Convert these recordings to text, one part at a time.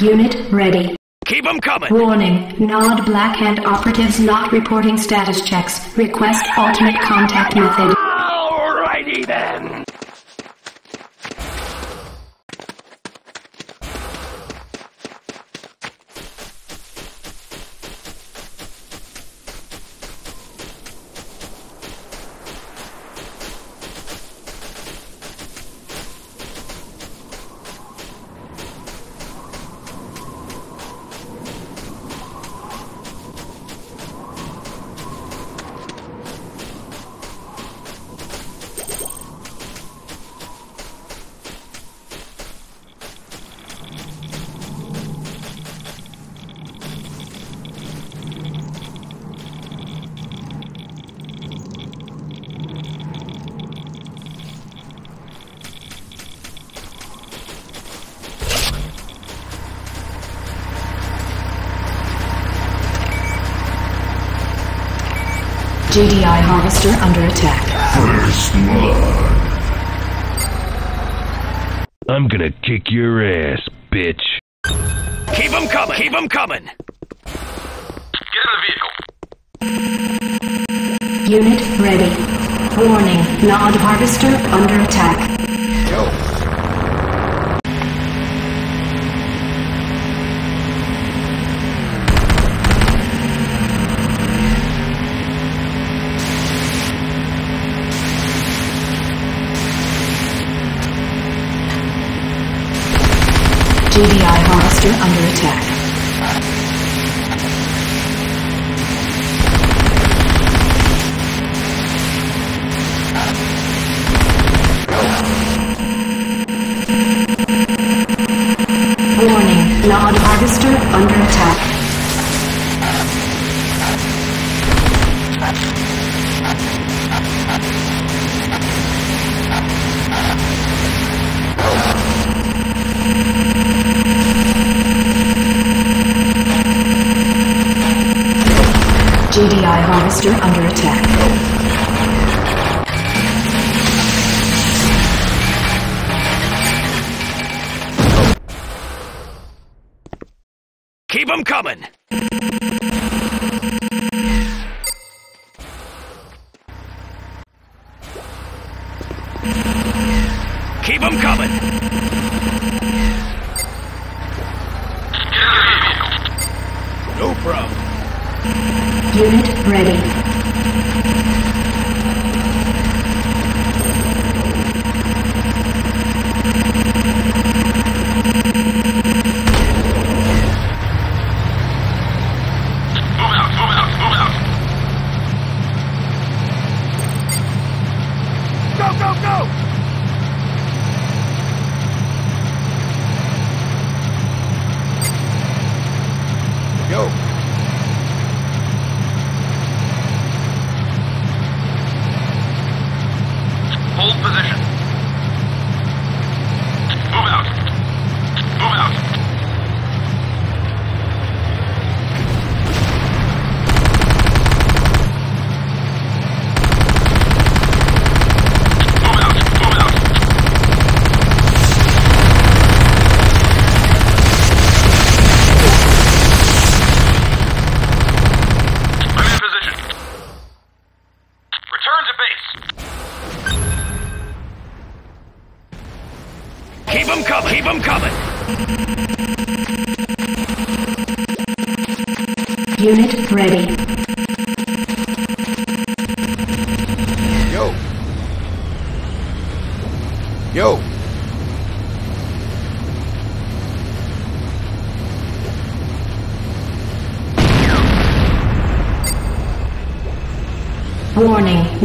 Unit ready. Keep 'em coming. Warning. Nod Blackhand operatives not reporting status checks. Request alternate contact method. GDI harvester under attack. First blood. I'm gonna kick your ass, bitch. Keep 'em coming. Keep 'em coming. Get in the vehicle. Unit ready. Warning. Nod harvester under attack. Keep 'em coming.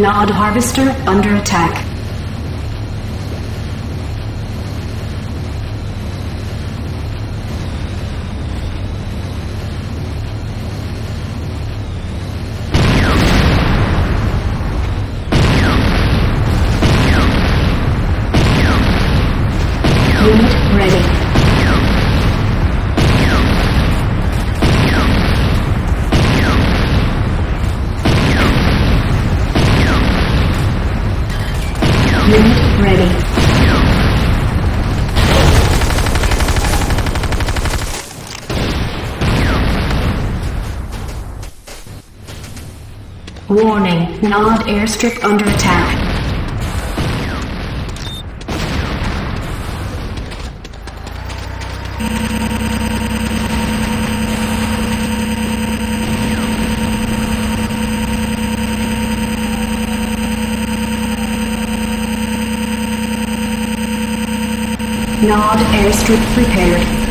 Nod harvester under attack. Nod airstrip under attack. Nod airstrip prepared.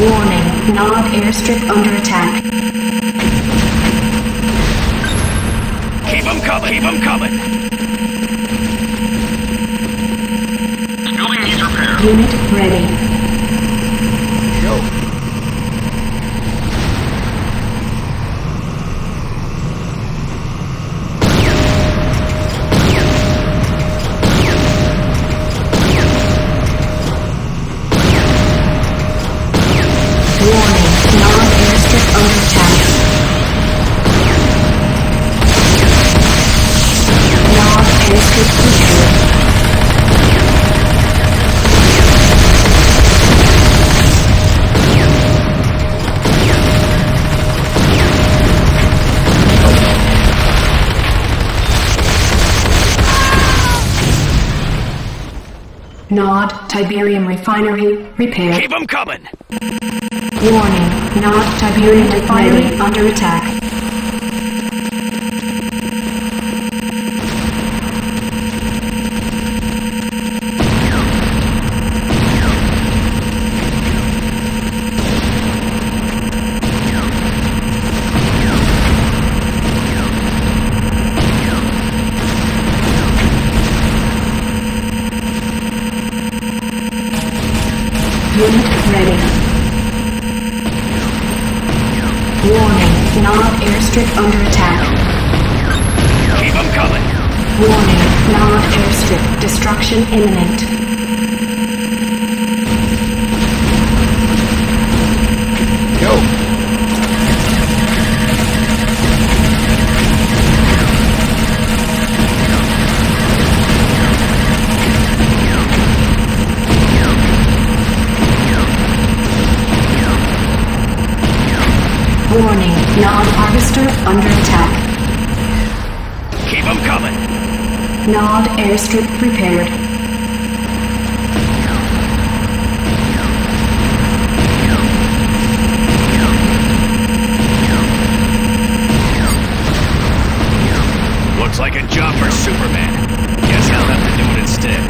Warning, Nod airstrip under attack. Keep them coming. Keep them coming. Building needs repair. Unit ready. Tiberium refinery repaired. Keep them coming. Warning, Nod Tiberium refinery under attack. Under attack. Keep them coming. Warning, Nod airstrip destruction imminent. Harvester under attack. Keep them coming. Nod airstrip prepared. Looks like a job for Superman. Guess I'll have to do it instead.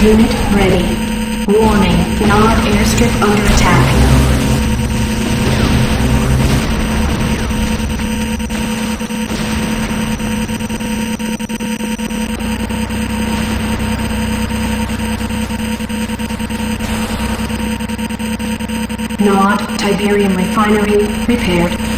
Unit ready. Warning, Nod airstrip under attack. Nod Tiberium refinery repaired.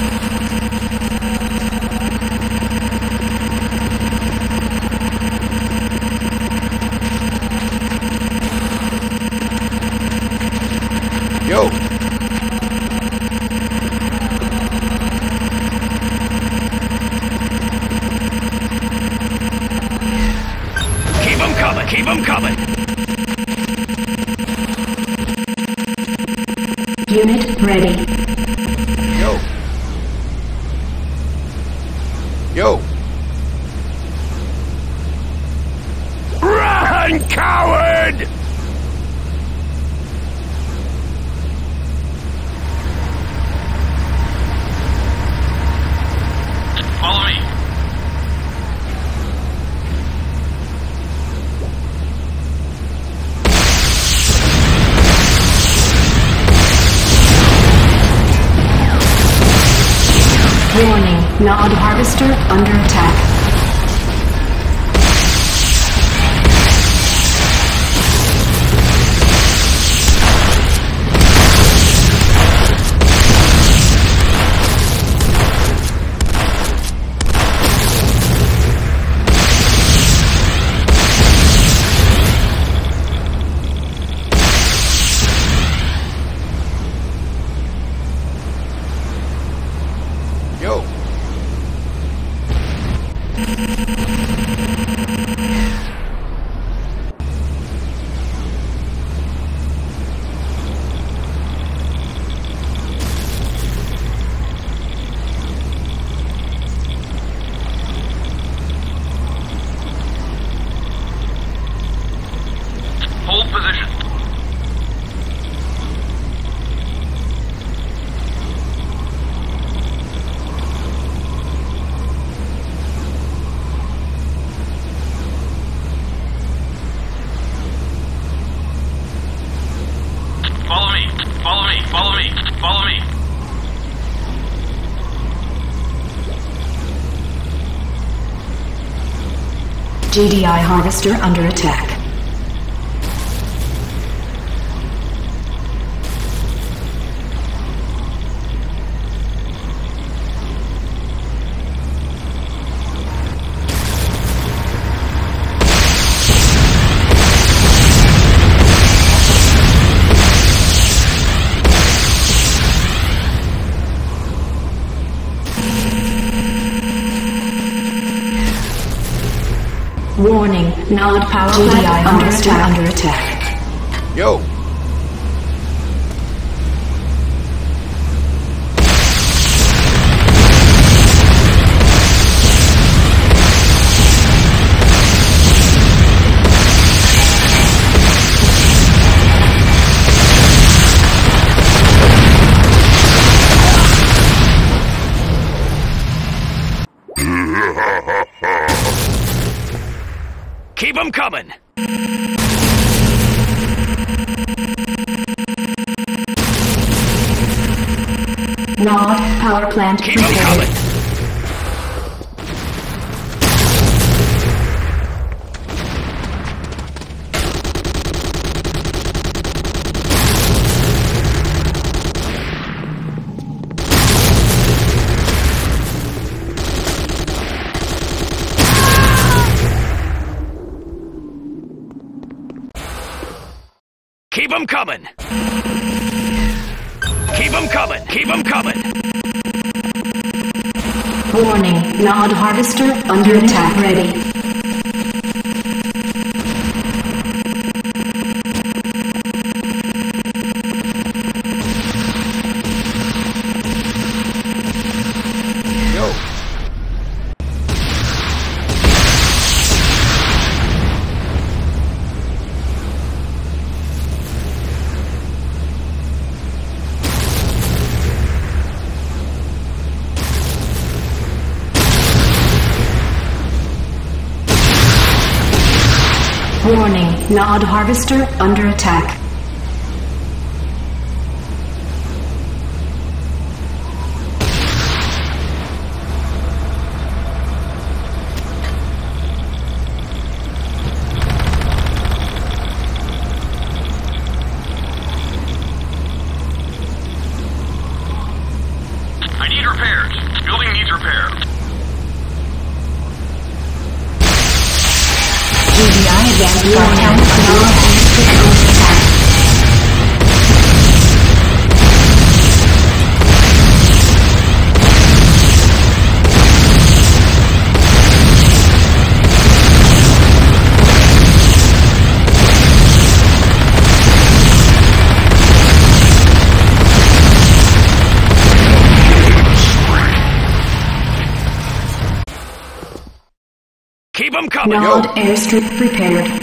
Harvester under attack. Nod power GDI under attack. Under attack. Nod power plant harvester under attack. Ready. Harvester under attack. Nod airstrip prepared.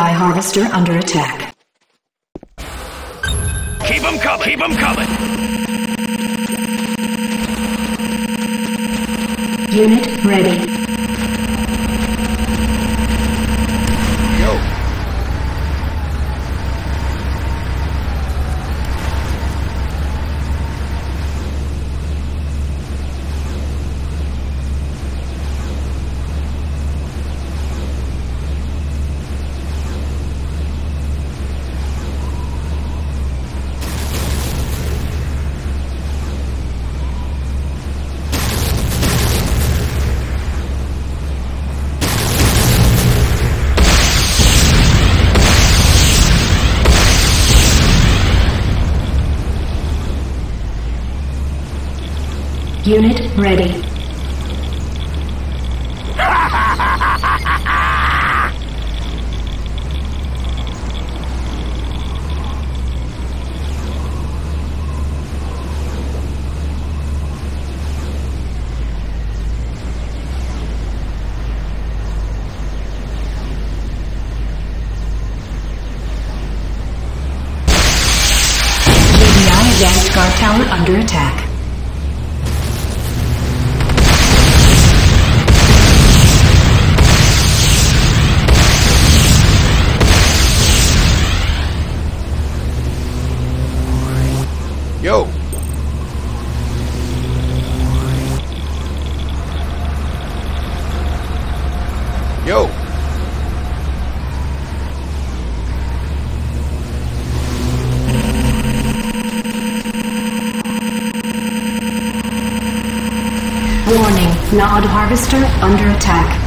GDI harvester under attack. Keep 'em coming! Keep 'em coming! Unit ready. ready. Nod Harvester under attack.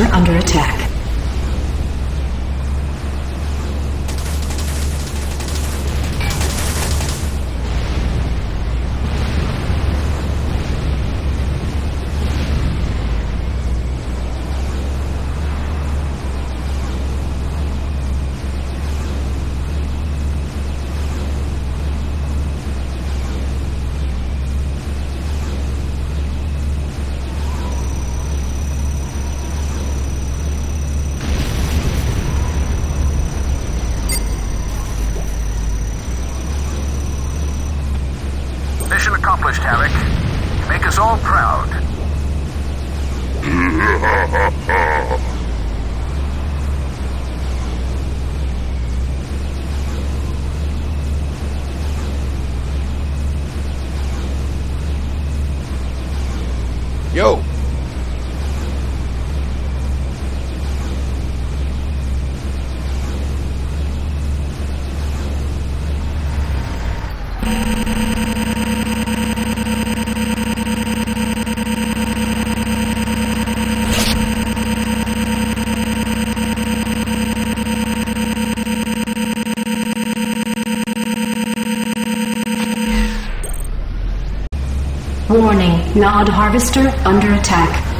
Under attack. Warning, Nod Harvester under attack.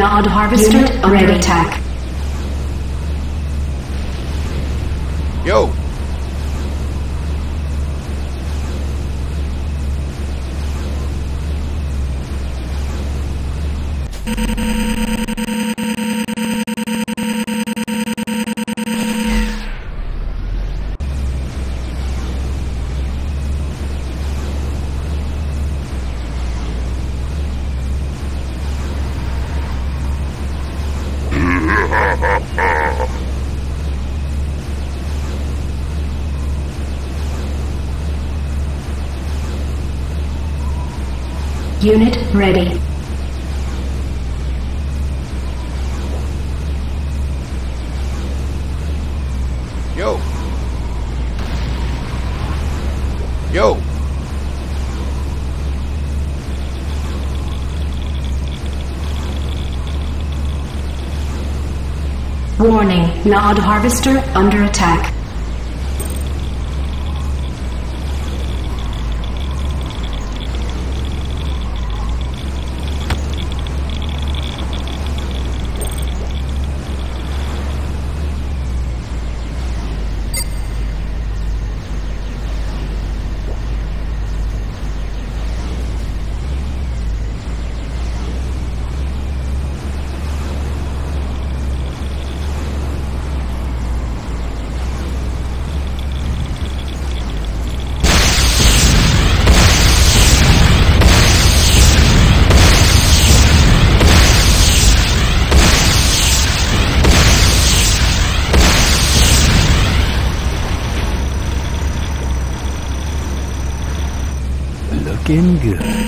Nod harvested. Unit under attack. Nod Harvester under attack. Looking good.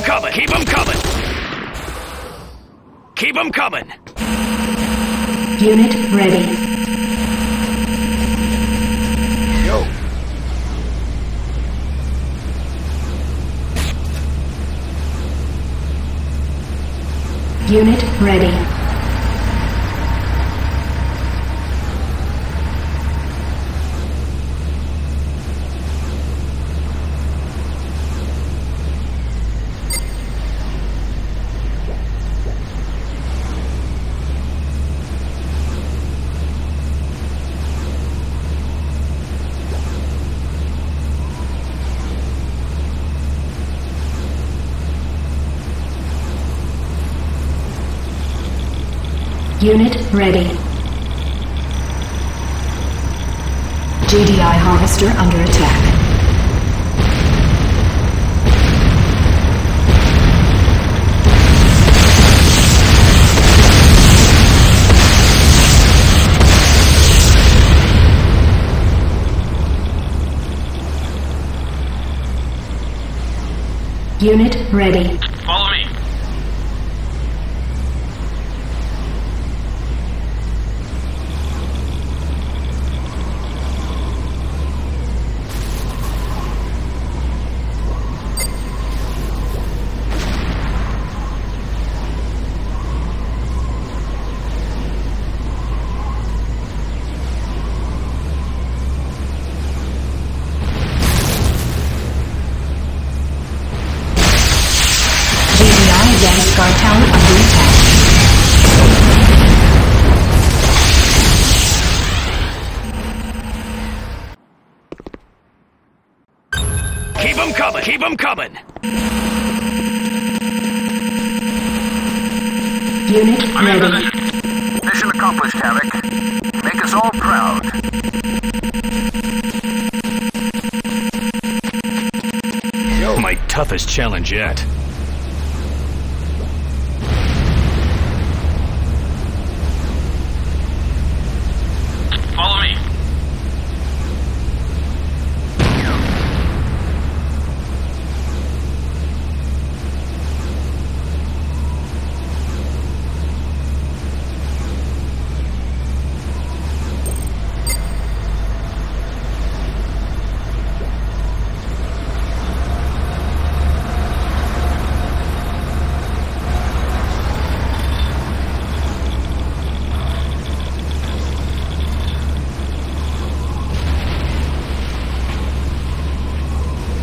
Keep 'em coming! Keep 'em coming! Keep 'em coming! Unit ready. yo, Unit ready. Unit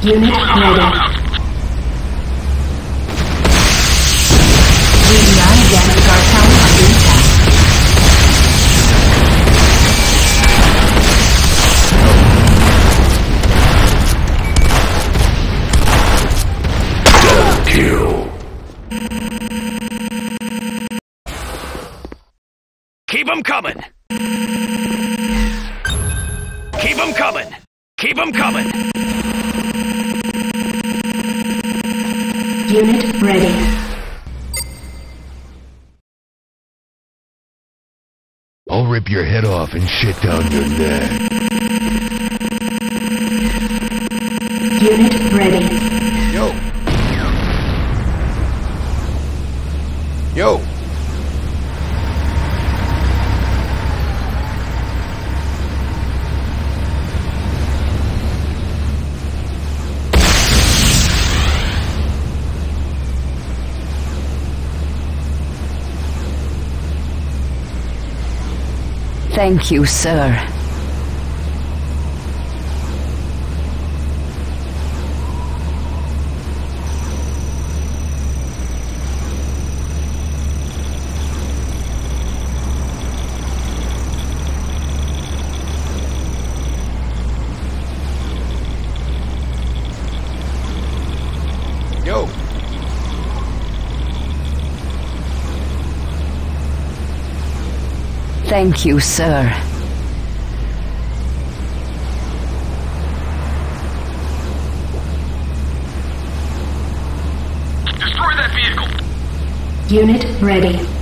Unit ready. kick down your neck. Thank you, sir. Thank you, sir. Destroy that vehicle! Unit ready.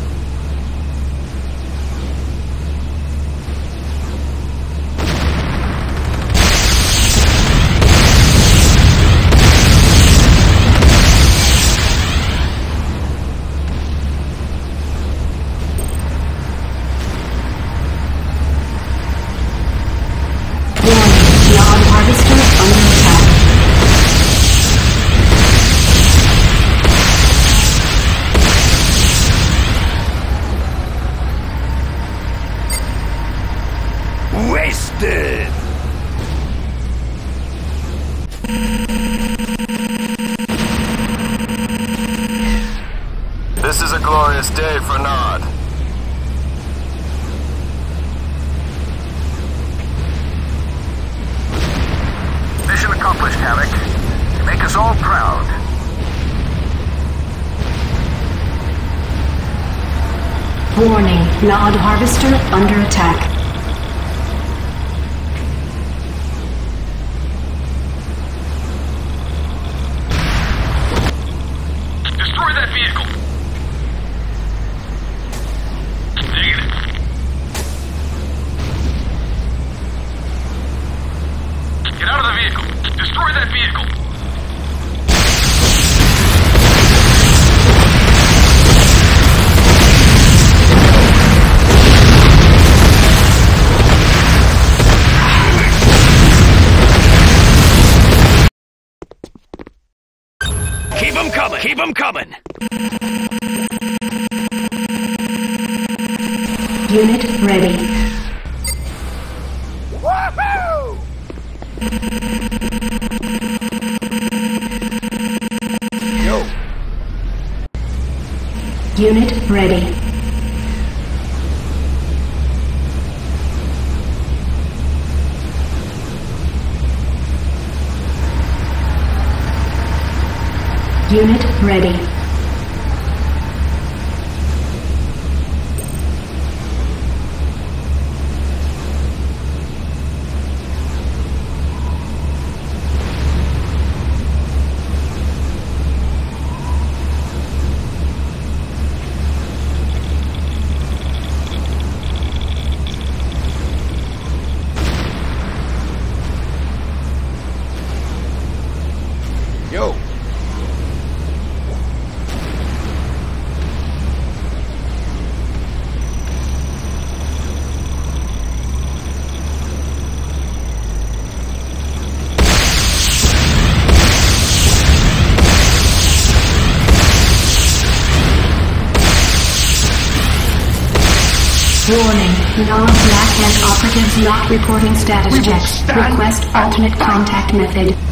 Warning. Non-Black Hand operatives not reporting status checks. Request alternate contact method.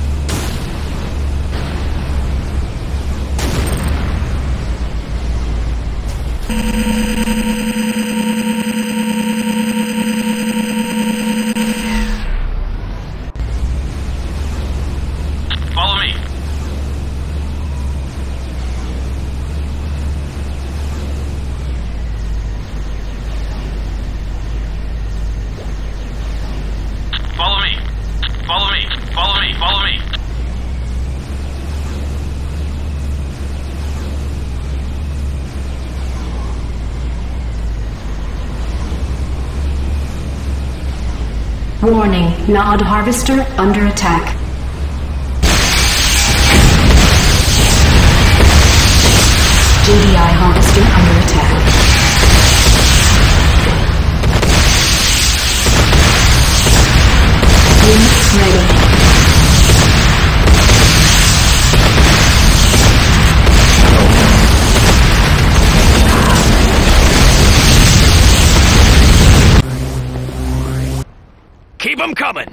Nod harvester under attack.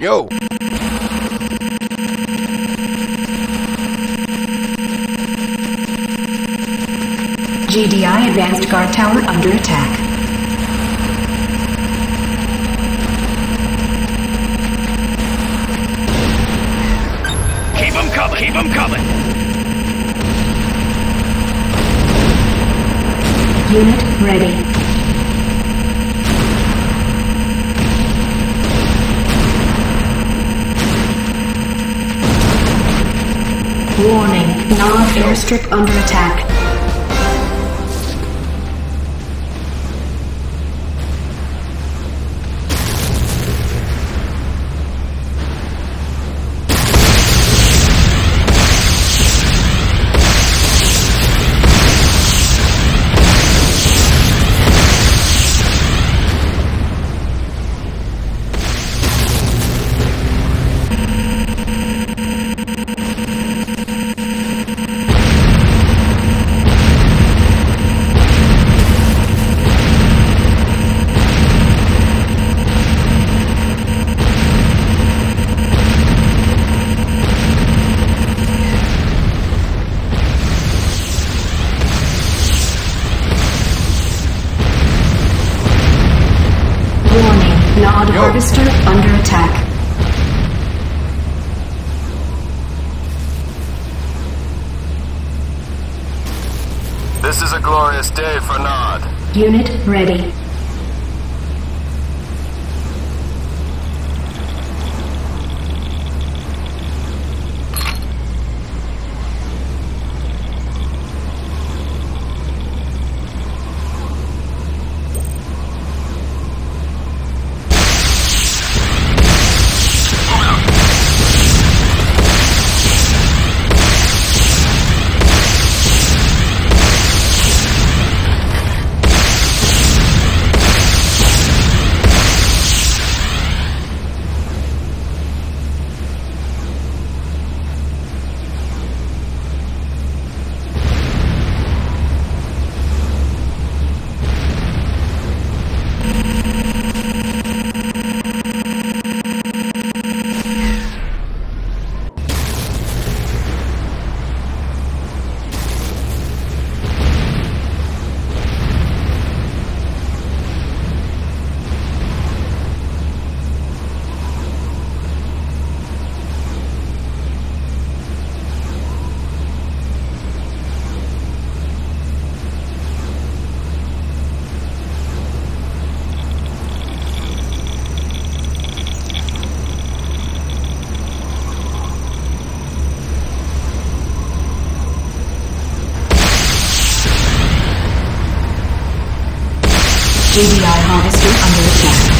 Yo. GDI advanced guard tower under attack. Keep them coming. Keep them coming. Unit ready. Nod airstrip under attack. Unit ready. GDI harvesting under attack.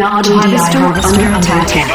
Nod Harvester under attack.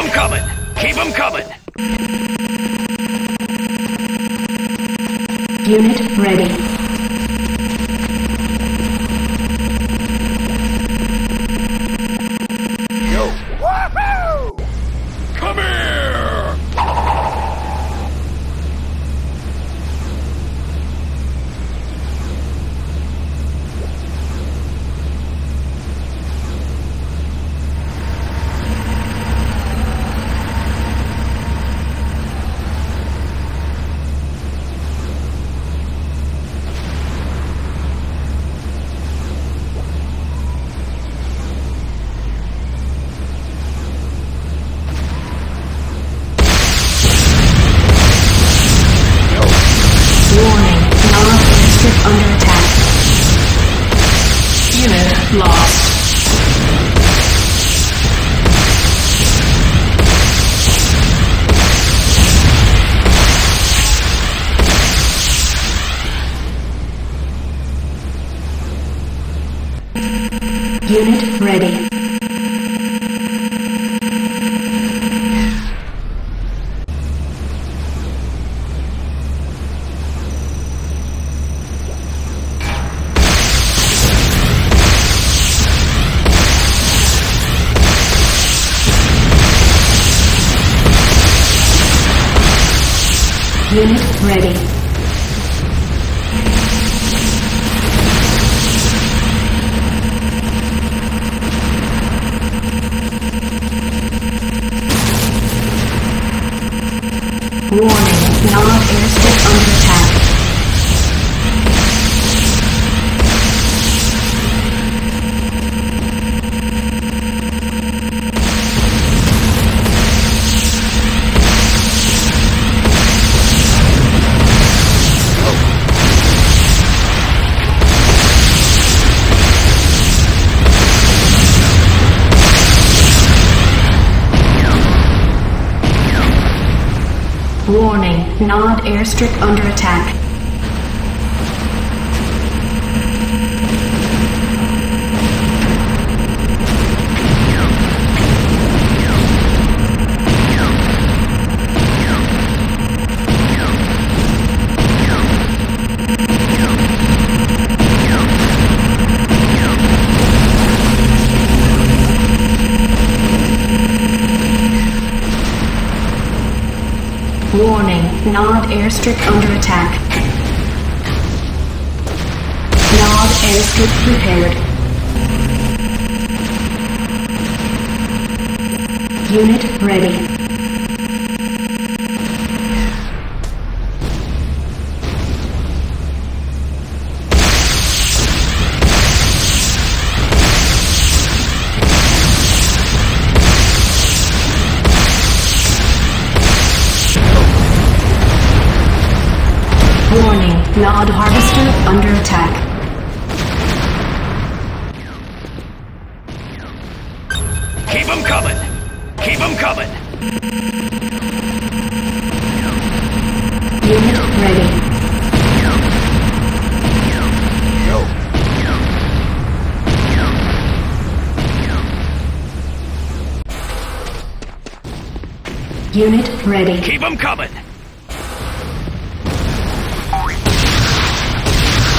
District on Nod airstrip under attack. Nod airstrip prepared. Unit ready. Ready. Keep them coming!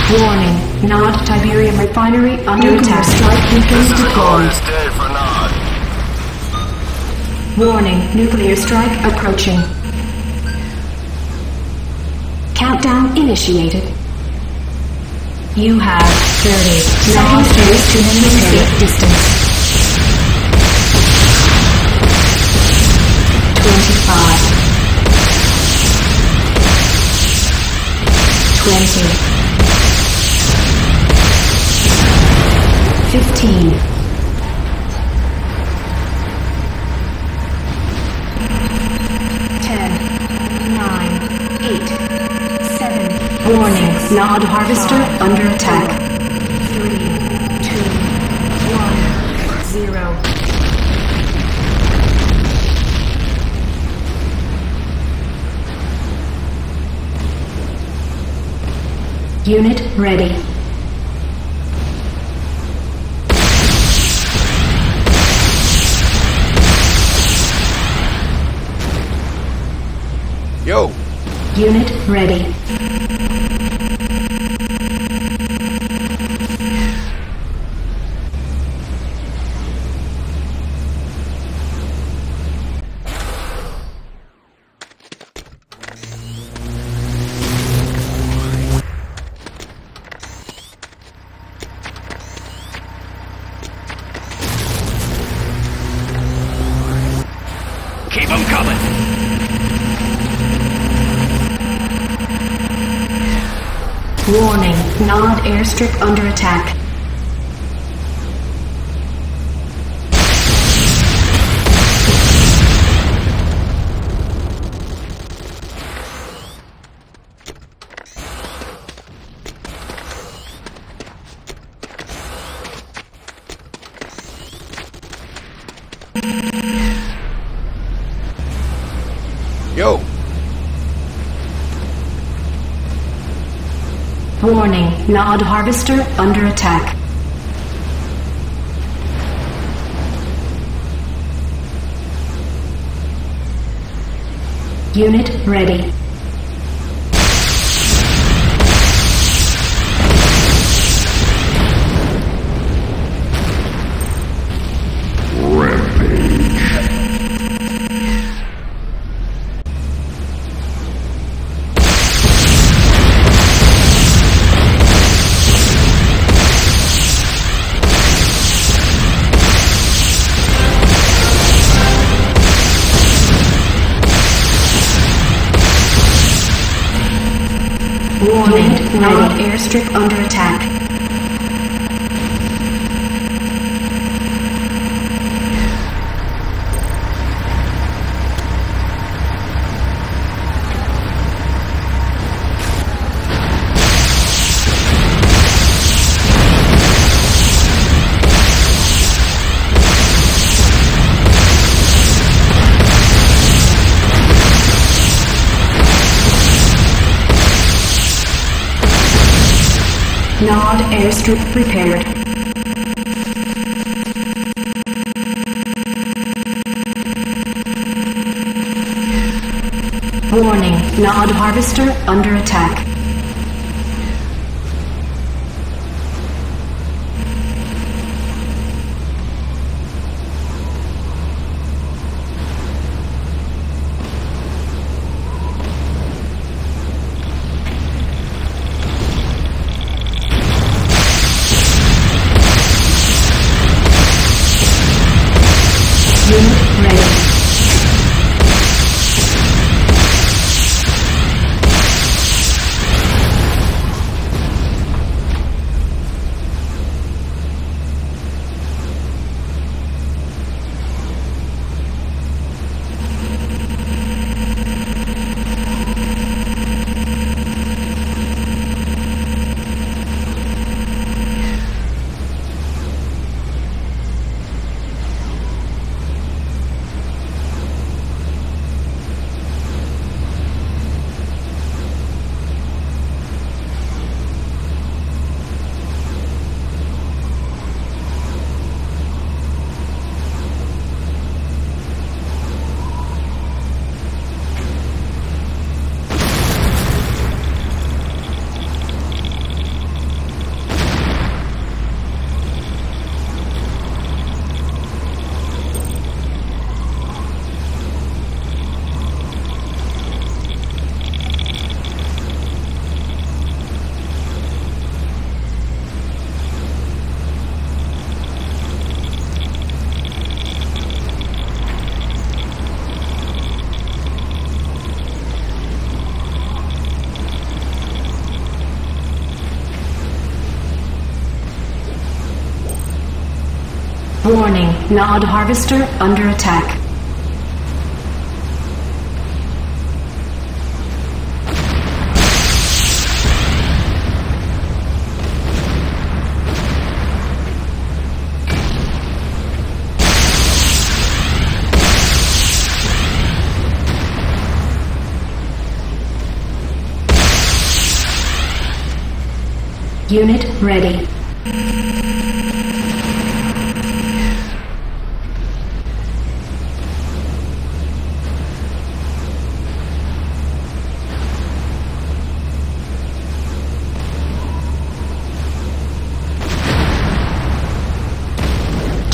Warning, Nod Tiberium Refinery under attack. Strike This beacons is deployed. for Nod. Warning, nuclear strike approaching. Countdown initiated. You have 30 seconds to escape distance. 20 15 10 9 8 7 Warning, Nod Harvester under attack. Unit ready. Yo. Unit ready. Keep them coming! Warning, Nod airstrip under attack. Yo. Warning, Nod harvester under attack. Unit ready. Nod airstrip prepared. Warning, Nod harvester under attack. Nod Harvester under attack. Unit ready.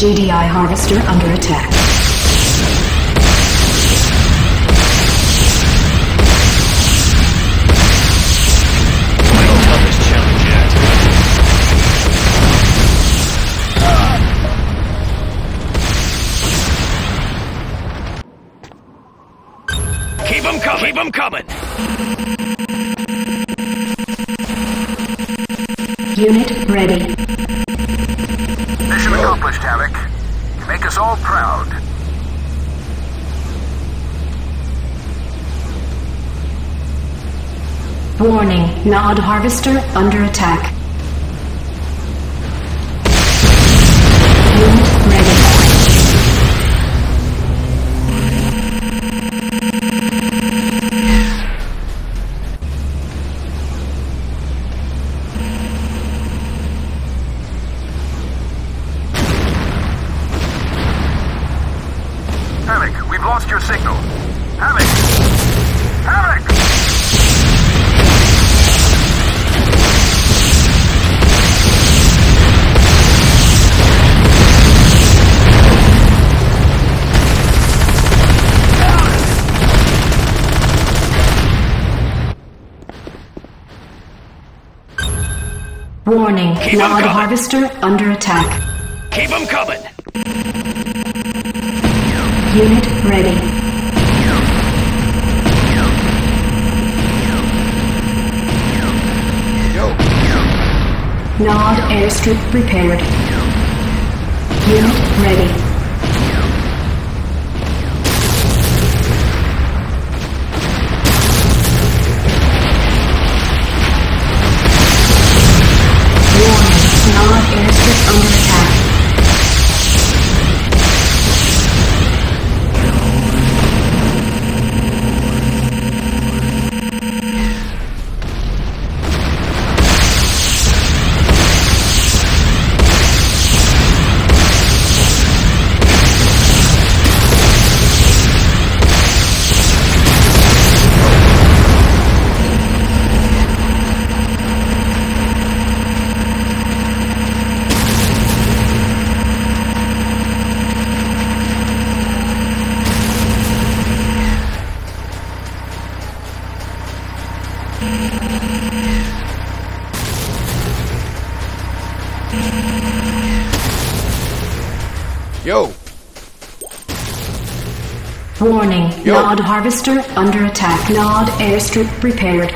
GDI harvester under attack. Keep 'em coming! Keep 'em coming! Warning, Nod Harvester under attack. Keep 'em Nod coming. Harvester under attack. Keep them coming! Unit ready. Yo, Nod airstrip prepared. Unit ready. Warning, Yo. Nod Harvester under attack. Nod airstrip prepared.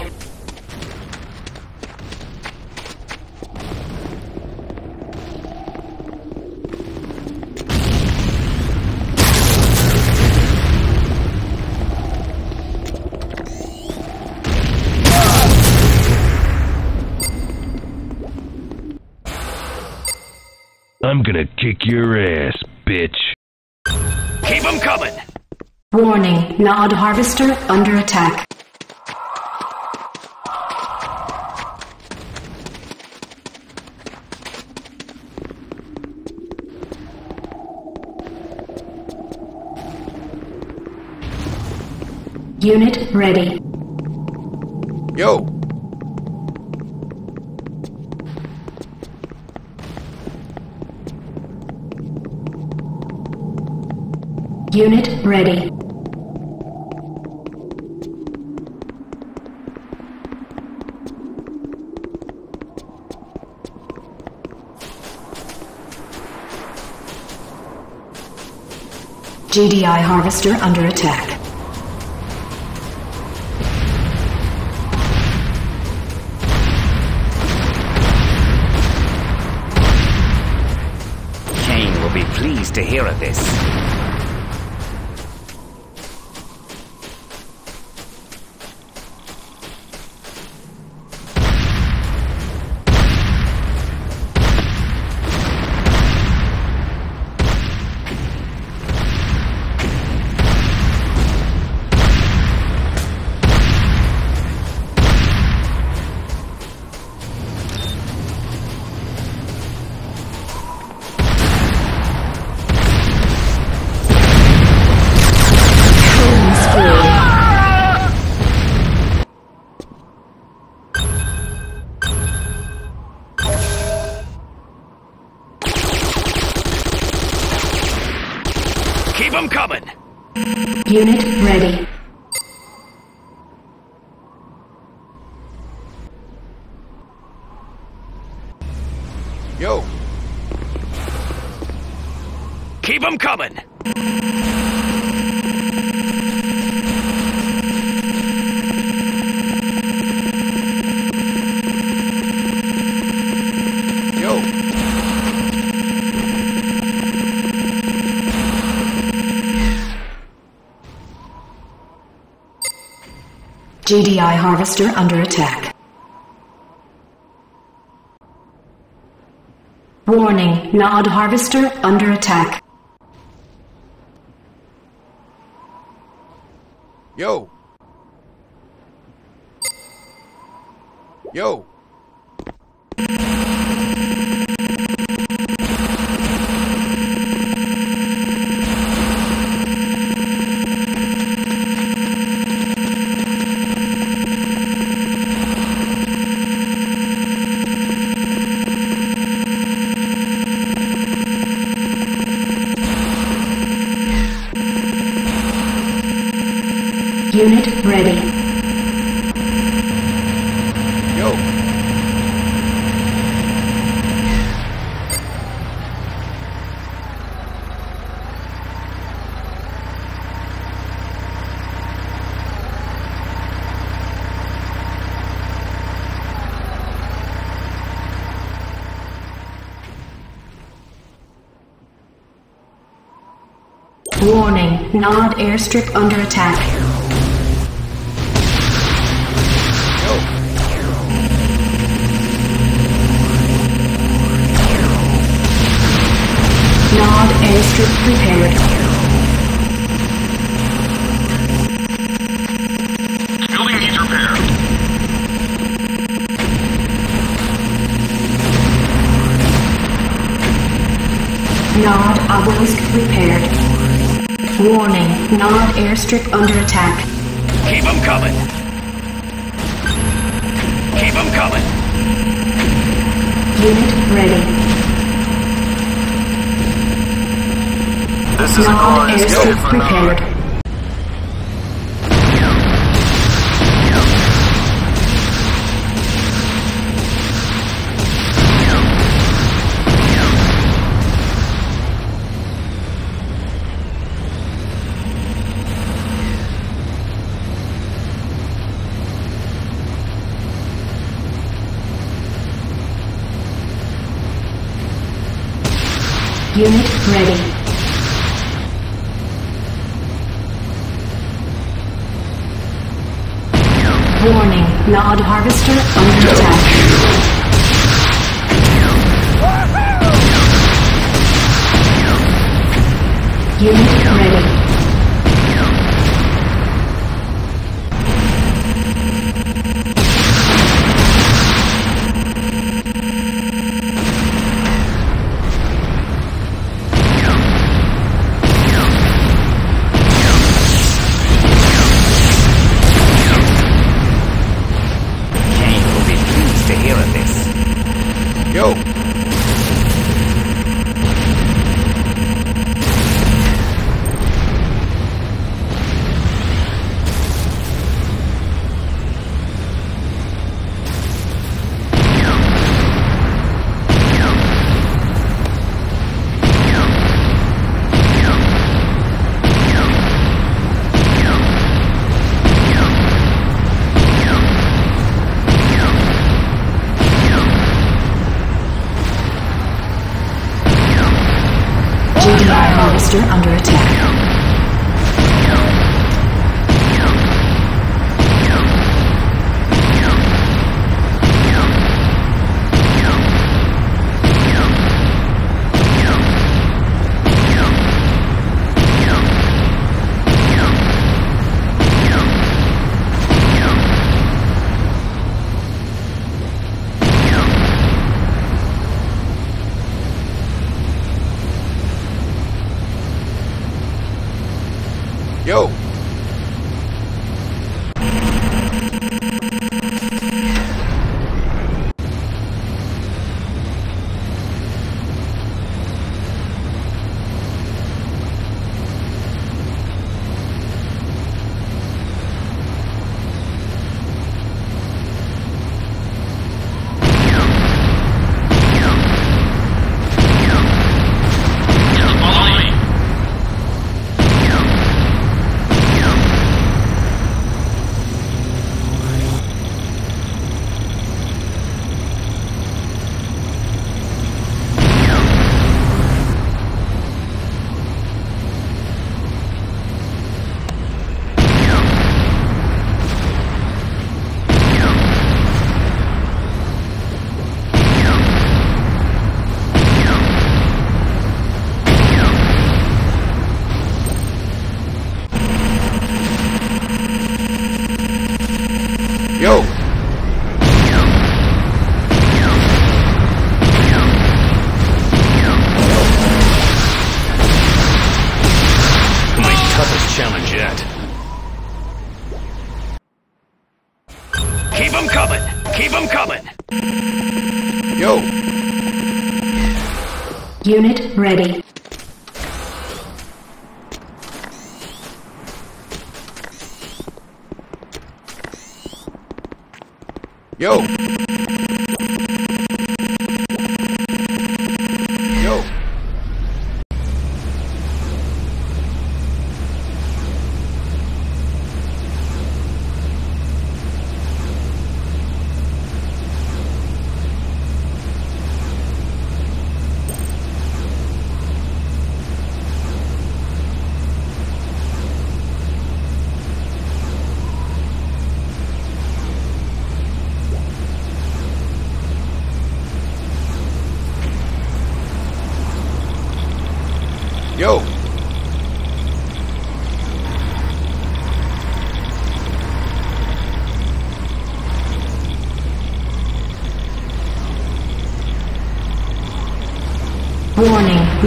I'm gonna kick your ass, Warning, Nod Harvester under attack. Unit ready. yo, Unit ready. GDI harvester under attack. Kane will be pleased. to hear of this. GDI harvester under attack. Warning, Nod harvester under attack. Warning, Nod airstrip under attack. Nod airstrip prepared. Nod airstrip under attack. Keep them coming! Keep them coming! Unit ready. This is a Nod glorious day airstrip for Nod. prepared. Ready. Warning, Nod harvester under attack.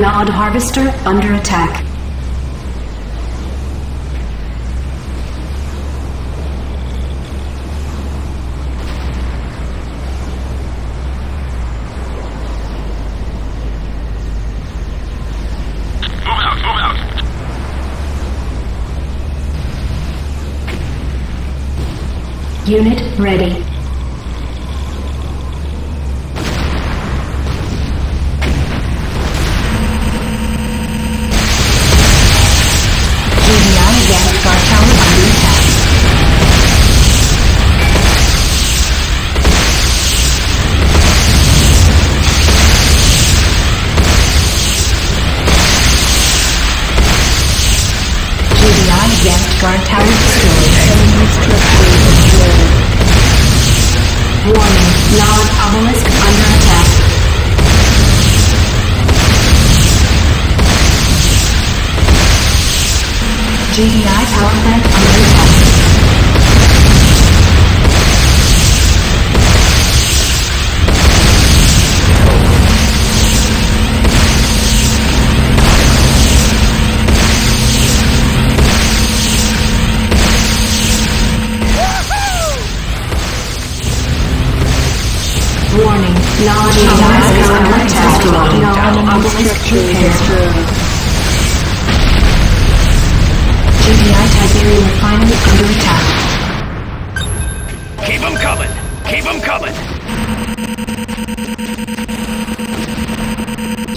Nod Harvester under attack. Unit ready.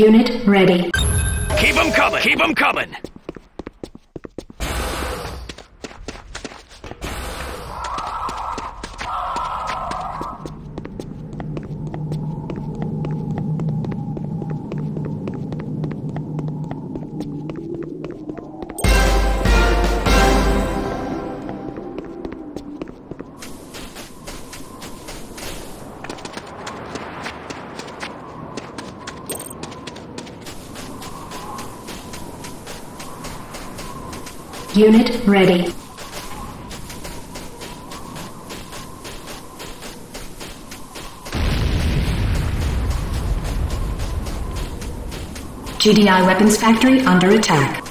Unit ready. Keep 'em coming! Keep 'em coming! Unit ready. GDI weapons factory under attack.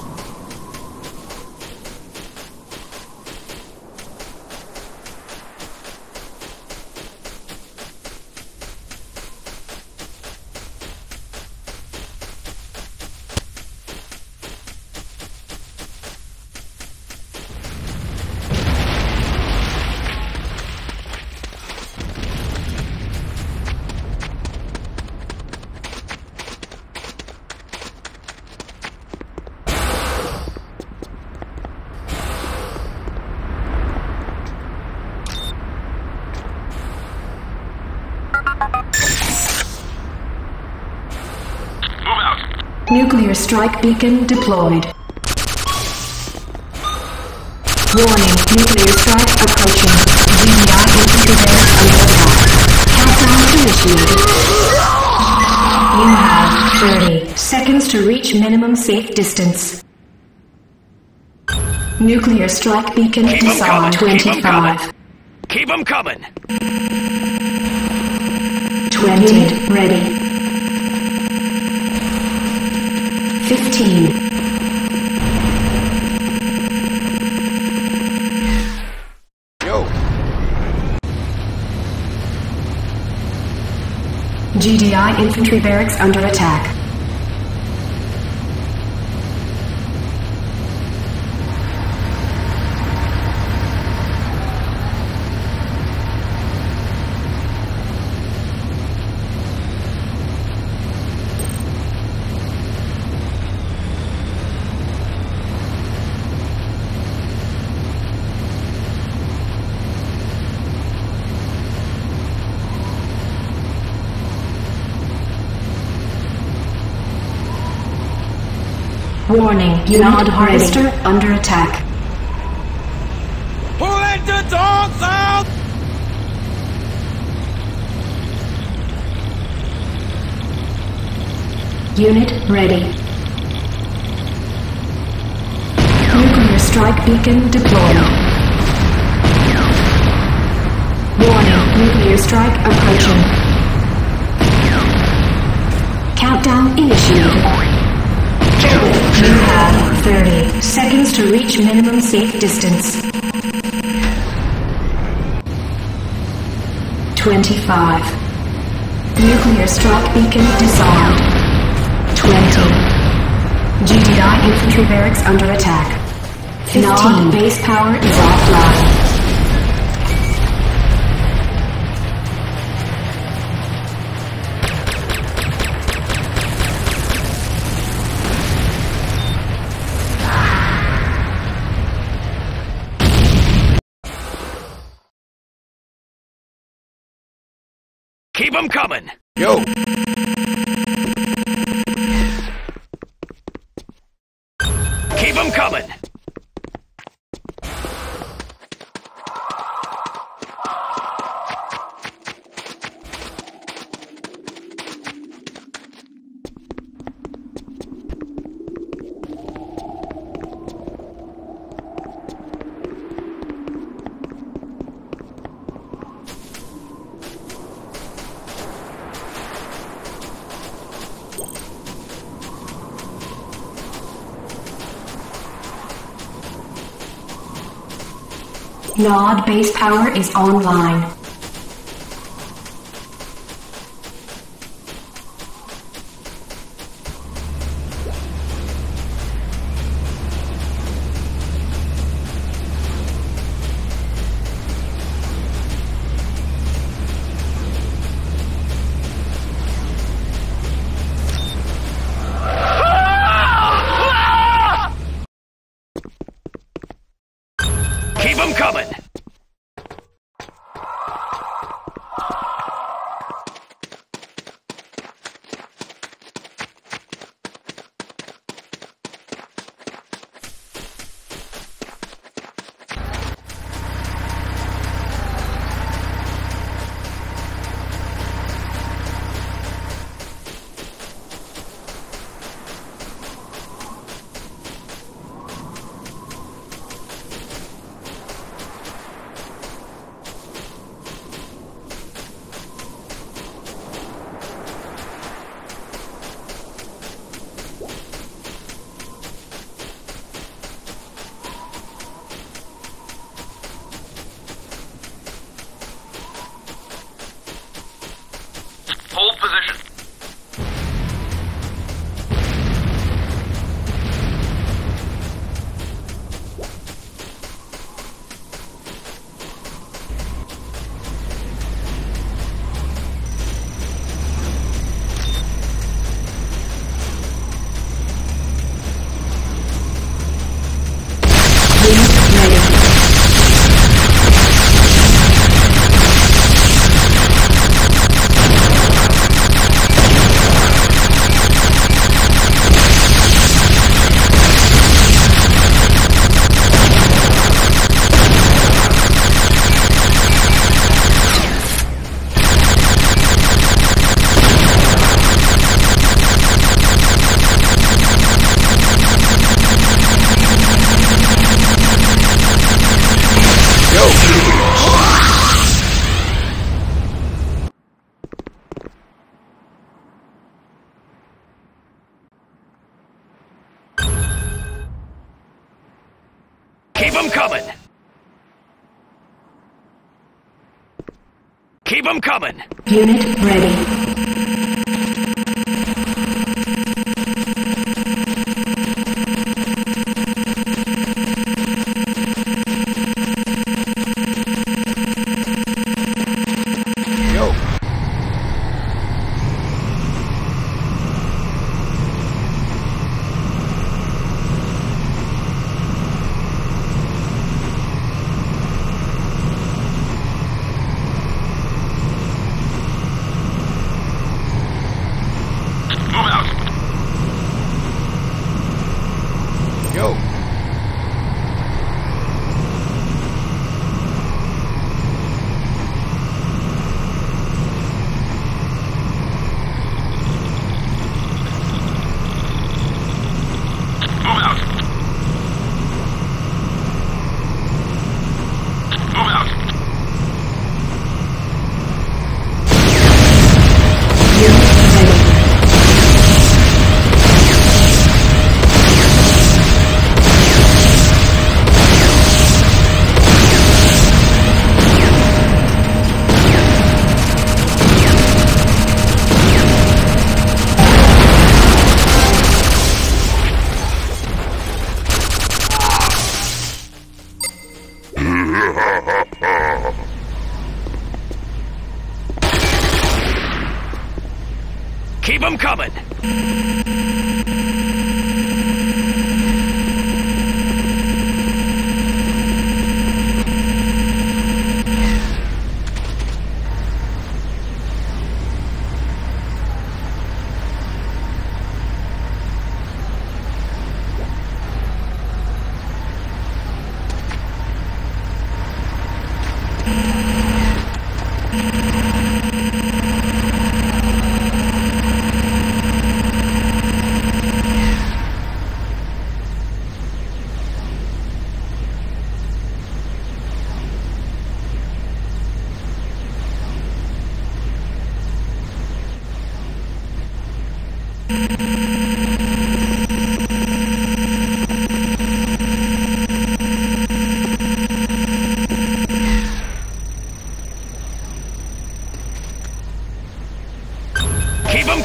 Move out. Nuclear strike beacon deployed. Warning, nuclear strike approaching. GDI infantry barracks under attack. Countdown initiated. You have 30 seconds to reach minimum safe distance. Nuclear strike beacon Keep disarmed coming, keep 'em 25. Keep 'em coming! 20 ready. Infantry barracks under attack. Warning, unit harvester under attack. Who let the dogs out? Unit ready. Nuclear strike beacon deployed. Warning, nuclear strike approaching. Countdown initiated. You have 30 seconds to reach minimum safe distance. 25. Nuclear strike beacon disarmed. 20. GDI infantry barracks under attack. 15. base power is offline. Keep 'em coming! Yo, Keep 'em coming! Nod base power is online.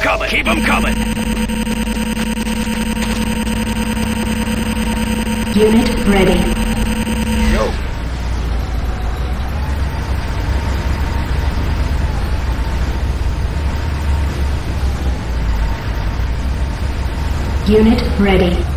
Coming. Keep them coming. Unit ready. Yo. Unit ready.